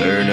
Turn